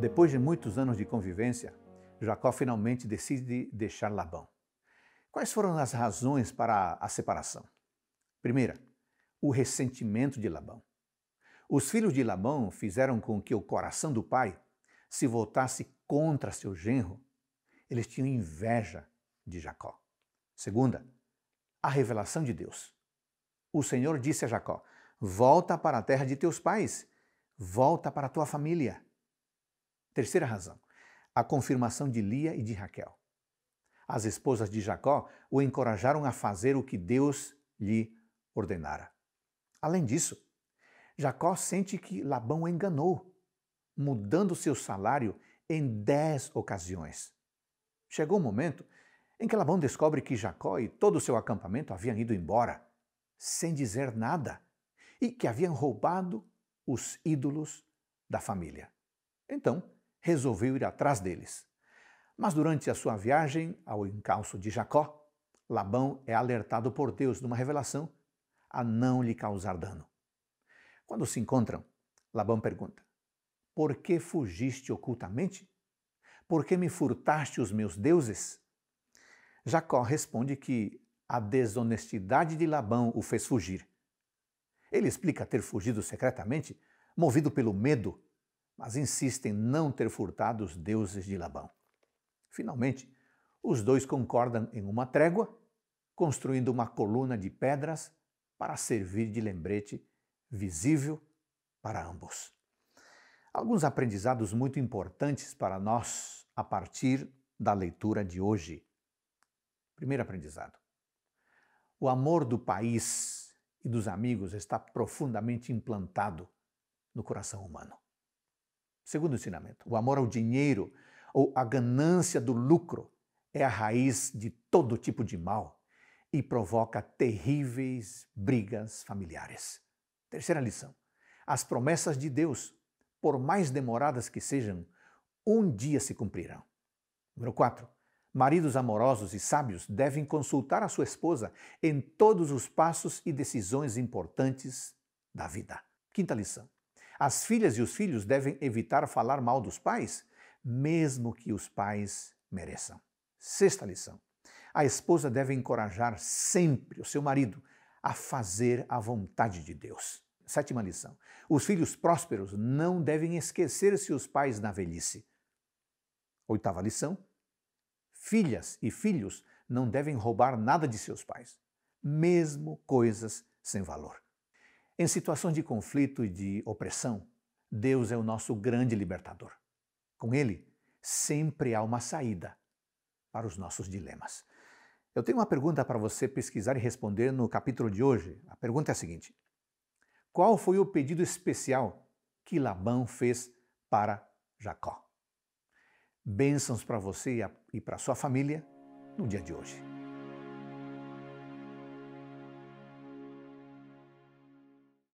Depois de muitos anos de convivência, Jacó finalmente decide deixar Labão. Quais foram as razões para a separação? Primeira, o ressentimento de Labão. Os filhos de Labão fizeram com que o coração do pai se voltasse contra seu genro. Eles tinham inveja de Jacó. Segunda, a revelação de Deus. O Senhor disse a Jacó: Volta para a terra de teus pais, volta para a tua família. Terceira razão, a confirmação de Lia e de Raquel. As esposas de Jacó o encorajaram a fazer o que Deus lhe ordenara. Além disso, Jacó sente que Labão o enganou, mudando seu salário em dez ocasiões. Chegou o um momento em que Labão descobre que Jacó e todo o seu acampamento haviam ido embora, sem dizer nada, e que haviam roubado os ídolos da família. Então, resolveu ir atrás deles. Mas durante a sua viagem ao encalço de Jacó, Labão é alertado por Deus numa revelação a não lhe causar dano. Quando se encontram, Labão pergunta: Por que fugiste ocultamente? Por que me furtaste os meus deuses? Jacó responde que a desonestidade de Labão o fez fugir. Ele explica ter fugido secretamente, movido pelo medo, mas insiste em não ter furtado os deuses de Labão. Finalmente, os dois concordam em uma trégua, construindo uma coluna de pedras para servir de lembrete visível para ambos. Alguns aprendizados muito importantes para nós a partir da leitura de hoje. Primeiro aprendizado: o amor do país e dos amigos está profundamente implantado no coração humano. Segundo ensinamento: o amor ao dinheiro ou a ganância do lucro é a raiz de todo tipo de mal e provoca terríveis brigas familiares. Terceira lição: as promessas de Deus, por mais demoradas que sejam, um dia se cumprirão. Número 4. Maridos amorosos e sábios devem consultar a sua esposa em todos os passos e decisões importantes da vida. Quinta lição. As filhas e os filhos devem evitar falar mal dos pais, mesmo que os pais mereçam. Sexta lição. A esposa deve encorajar sempre o seu marido a fazer a vontade de Deus. Sétima lição. Os filhos prósperos não devem esquecer seus pais na velhice. Oitava lição Filhas e filhos não devem roubar nada de seus pais, mesmo coisas sem valor. Em situações de conflito e de opressão, Deus é o nosso grande libertador. Com Ele, sempre há uma saída para os nossos dilemas. Eu tenho uma pergunta para você pesquisar e responder no capítulo de hoje. A pergunta é a seguinte: Qual foi o pedido especial que Labão fez para Jacó? Bênçãos para você e para sua família no dia de hoje.